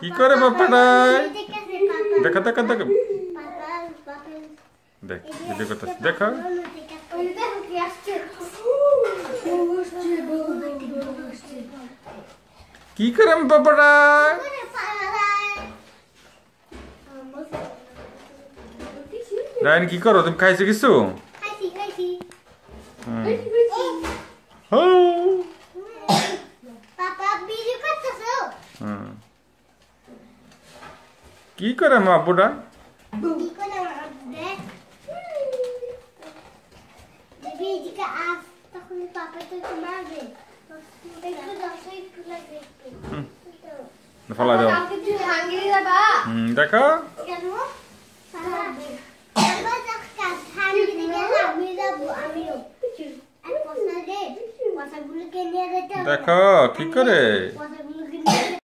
কি করে বাপ্পাটাই ঠিক আছে পাপা দেখা দেখা দেখা। দেখ ভিডিও করতেছি দেখো দেখো। কি করে বাপ্পাটা রায়ন কি করো? তুমি খাইছো কিছু? হুম। দশ করে ফলা দাও। যাবা? হুম দেখো কি করে?